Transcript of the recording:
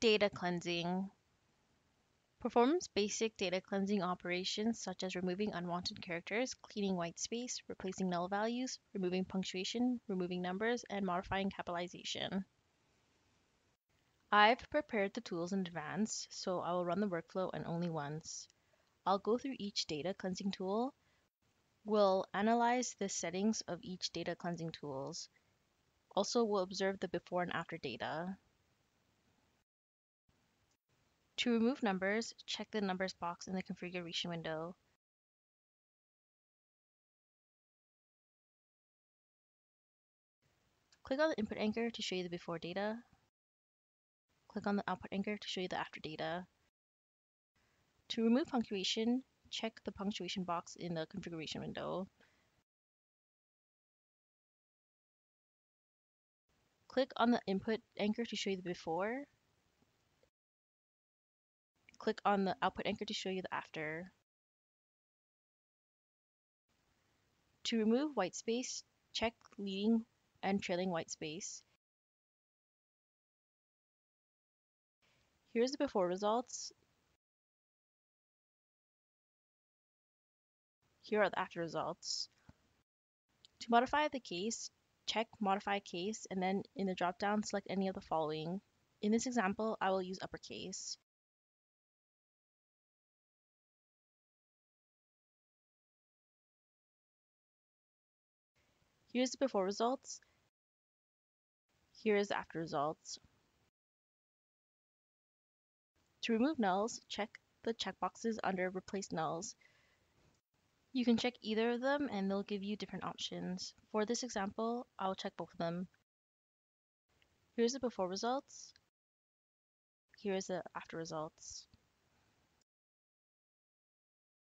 Data cleansing performs basic data cleansing operations such as removing unwanted characters, cleaning white space, replacing null values, removing punctuation, removing numbers, and modifying capitalization. I've prepared the tools in advance, so I will run the workflow and only once. I'll go through each data cleansing tool. We'll analyze the settings of each data cleansing tools. Also, we'll observe the before and after data. To remove numbers, check the numbers box in the configuration window. Click on the input anchor to show you the before data. Click on the output anchor to show you the after data. To remove punctuation, check the punctuation box in the configuration window. Click on the input anchor to show you the before. Click on the output anchor to show you the after. To remove white space, check leading and trailing white space. Here's the before results. Here are the after results. To modify the case, check Modify Case and then in the dropdown select any of the following. In this example, I will use uppercase. Here's the before results. Here is the after results. To remove nulls, check the checkboxes under Replace Nulls. You can check either of them and they'll give you different options. For this example, I'll check both of them. Here's the before results. Here is the after results.